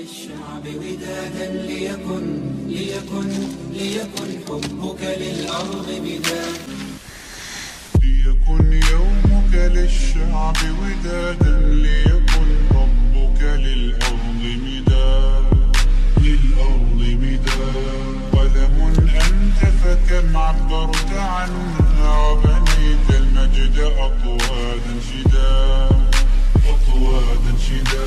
للشعب ودادا ليكن ليكن ليكن حبك للأرض بدادا. ليكن يومك للشعب ودادا ليكن حبك للأرض مداد للأرض مداد قلم أنت فكم عبرت عنها وبنيت المجد أطوادا شداد أطوادا شداد